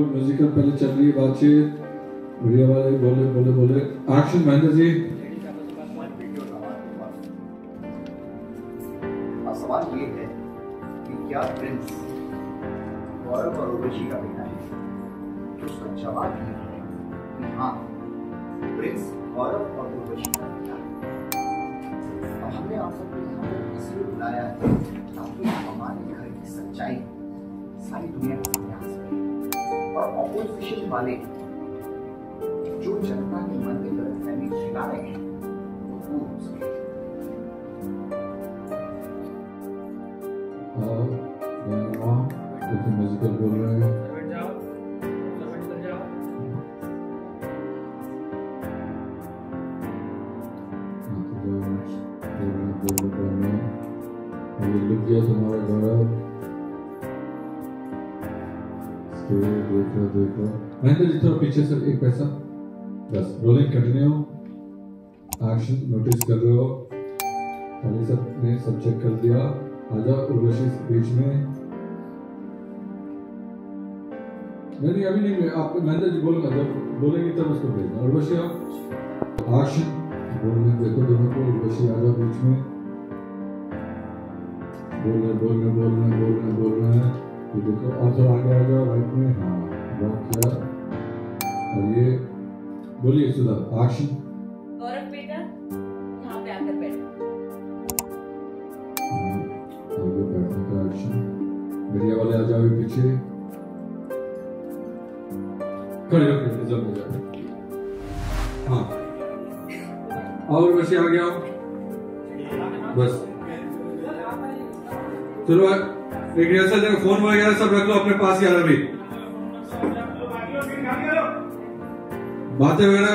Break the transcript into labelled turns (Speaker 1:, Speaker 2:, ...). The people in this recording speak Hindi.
Speaker 1: म्यूजिकल पहले चल रही है बातचीत। मीडिया वाले, बोले बोले बोले। एक्शन महेंद्र जी।
Speaker 2: सवाल ये है कि क्या प्रिंस गौरव और उर्वशी का बेटा है? तो उसका जवाब ये है, कि हाँ प्रिंस गौरव और उर्वशी का बेटा अब हमने आप सबको यहाँ पर इसलिए बुलाया है ताकि हमारे घर की सच्चाई सारी दुनिया के और ऑपोजिशन वाले जो जनता के मन में गलतफहमी फैला रहे हैं वो दूर हो। सके
Speaker 1: और यहाँ म्यूजिकल बोल रहे हैं। ये लिख दिया तुम्हारा गौरव देखो देखो महेंद्र जी थोड़ा पीछे से एक पैसा बस रोलिंग कंटिन्यू एक्शन नोटिस कर रहे हो. खाली सबने सब चेक कर दिया. आ जाओ, उर्वशी बीच में. नहीं नहीं, अभी नहीं, आप महेंद्र जी बोलूँगा जब बोलेंगे तब उसको भेजना. उर्वशी आप? एक्शन बोलने देखो दोनों को, उर्वशी आ जाओ बीच में. बोल रहे बोल रहे बोल रहे बोल रहे बोल रहे हैं. ये देखो और थोड़ा आगे आ जाओ राइट में। हाँ बहुत किया और ये बोलिए सुधा एक्शन
Speaker 3: गौरव बेटा यहाँ पे आकर बैठो।
Speaker 1: आगे बैठने का एक्शन मीडिया वाले आ जाओ पीछे। खड़े होकर हो जाए हाँ। और वैसे आ गया बस। चलो एक रिहर्सल जगह फ़ोन वगैरह सब रख लो अपने पास यार अभी। बातें वगैरह